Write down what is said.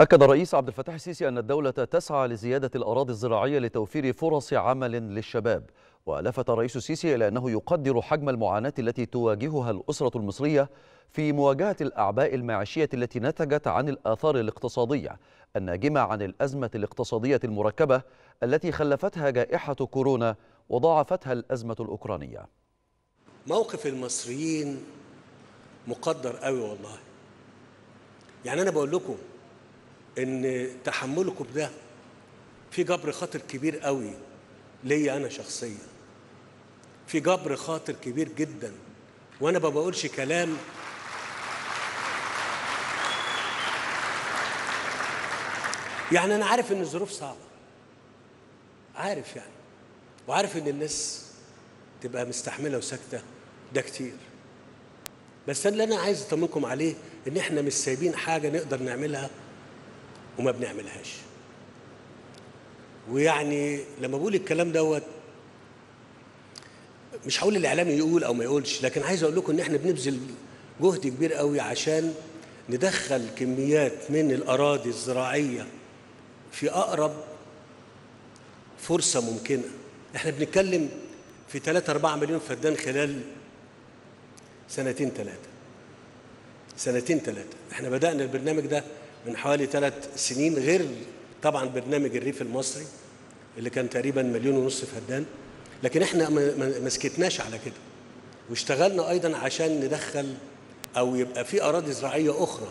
أكد الرئيس عبد الفتاح السيسي أن الدولة تسعى لزيادة الأراضي الزراعية لتوفير فرص عمل للشباب. ولفت الرئيس السيسي إلى أنه يقدر حجم المعاناة التي تواجهها الأسرة المصرية في مواجهة الأعباء المعيشية التي نتجت عن الآثار الاقتصادية. الناجمة عن الأزمة الاقتصادية المركبة التي خلفتها جائحة كورونا وضاعفتها الأزمة الأوكرانية. موقف المصريين مقدر قوي والله. يعني أنا بقول لكم إن تحملكم ده في جبر خاطر كبير قوي ليا أنا شخصيا. في جبر خاطر كبير جدا. وأنا ما بقولش كلام يعني أنا عارف إن الظروف صعبة. عارف يعني. وعارف إن الناس تبقى مستحملة وساكتة. ده كتير. بس اللي أنا عايز أطمنكم عليه إن إحنا مش سايبين حاجة نقدر نعملها وما بنعملهاش. ويعني لما بقول الكلام دوت مش هقول الاعلام يقول أو ما يقولش لكن عايز أقول لكم إن إحنا بنبذل جهد كبير قوي عشان ندخل كميات من الأراضي الزراعية في أقرب فرصة ممكنة. إحنا بنتكلم في 3 4 مليون فدان خلال سنتين ثلاثة سنتين ثلاثة إحنا بدأنا البرنامج ده من حوالي ثلاث سنين غير طبعا برنامج الريف المصري اللي كان تقريبا مليون ونص فدان. لكن إحنا ما سكتناش على كده. واشتغلنا أيضا عشان ندخل أو يبقى في أراضي زراعية أخرى.